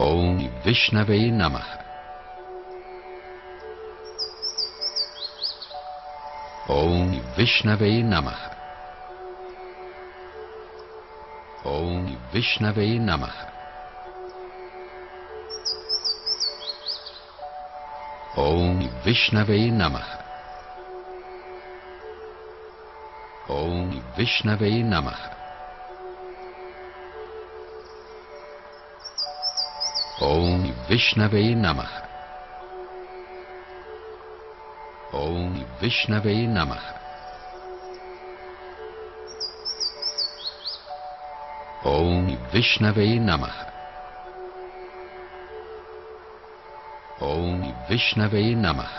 اوم وشنوه نمخ اوم وشنوه نمخ اوم وشنوه نمخ اوم وشنوه نمخ اوم وشنوه نمخ قوم وشنوی نمخ قوم وشنوی نمخ قوم وشنوی نمخ قوم وشنوی نمخ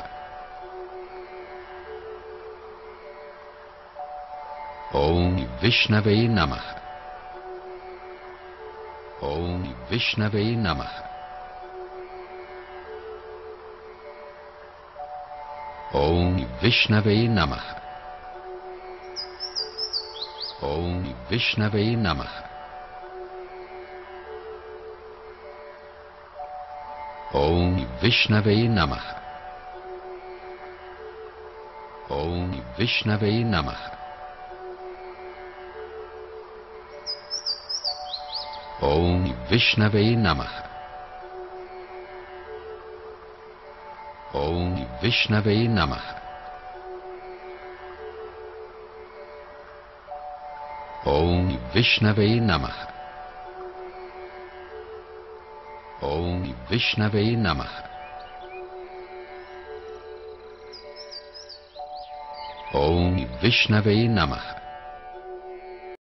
قوم وشنوی نمخ قوم وشنوی نمخ ओम विष्णवे नमः ओम विष्णवे नमः ओम विष्णवे नमः ओम विष्णवे नमः ओम विष्णवे नमः اون وشنوه نمه اوم وشنوه نمه اوم وشنوه نمه اوم وشنوه نمه